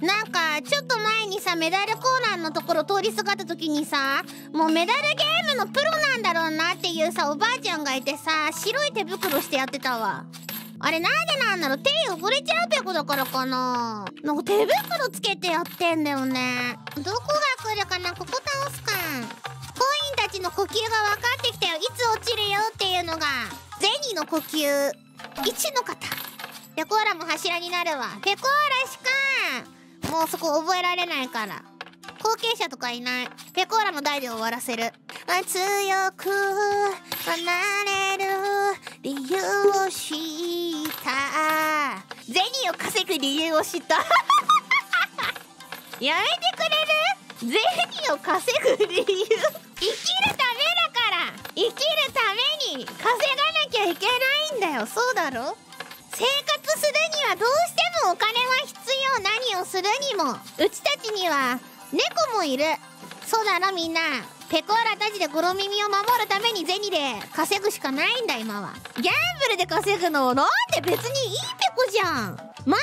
なんかちょっと前にさメダルコーナーのところ通りすがった時にさもうメダルゲームのプロなんだろうなっていうさおばあちゃんがいてさ白い手袋してやってたわ。あれなんでなんだろう？手汚れちゃうペコだからかな。なんか手袋つけてやってんだよね。どこが来るかな？ここ倒すか。コインたちの呼吸が分かってきたよ。いつ落ちるよっていうのが。ゼニの呼吸。1の方。ペコーラも柱になるわ。ペコーラしかもうそこ覚えられないから。後継者とかいない。ペコーラの代で終わらせる。あ強く離れる。理由を知った銭を稼ぐ理由を知った。やめてくれる？銭を稼ぐ理由。生きるためだから。生きるために稼がなきゃいけないんだよ。そうだろ？生活するにはどうしてもお金は必要何をするにもうちたちには猫もいる。そうだろみんな。ペコーラたちでゴロ耳を守るために銭で稼ぐしかないんだ今は。ギャンブルで稼ぐのなんで別にいいペコじゃん。マイナスにな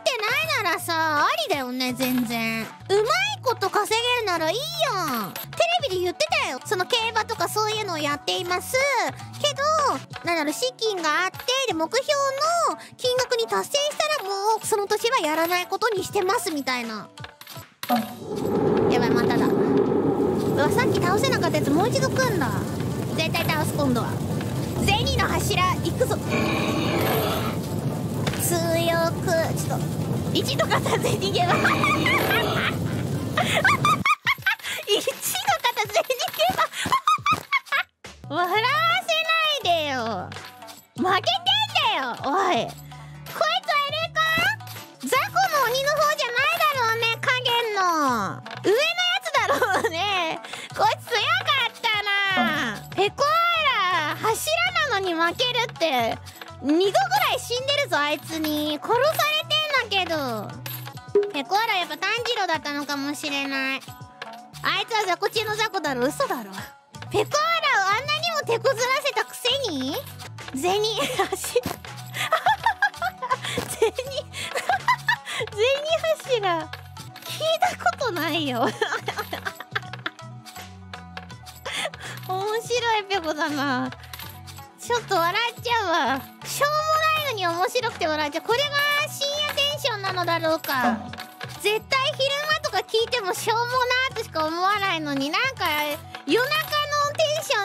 ってないならさありだよね全然。うまいこと稼げるならいいやん。テレビで言ってたよ。その競馬とかそういうのをやっています。けどなんだろう資金があってで目標の金額に達成したらもうその年はやらないことにしてますみたいな。やばいまただ。うわさっき倒せなかったやつもう一度来んだ。絶対倒す今度は。銭の柱行くぞ。強く。ちょっと一度片手逃げば 一度片手逃げば 笑わせないでよ負けてんだよおい。こいつあれか雑魚の鬼の方じゃないだろうね影の。上のやつだろうね。こいつ強かったな。ペコーラ柱なのに負けるって。2度ぐらい死んでるぞあいつに。殺されてんだけど。ペコーラやっぱ炭治郎だったのかもしれない。あいつは雑魚中の雑魚だろ。嘘だろ。ペコーラをあんなにも手こずらせたく銭足。銭銭柱。聞いたことないよ。面白いペコだなちょっと笑っちゃうわ。しょうもないのに面白くて笑っちゃう。これが深夜テンションなのだろうか。絶対昼間とか聞いてもしょうもなーとしか思わないのになんか夜中の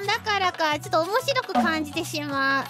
だからかちょっと面白く感じてしまう。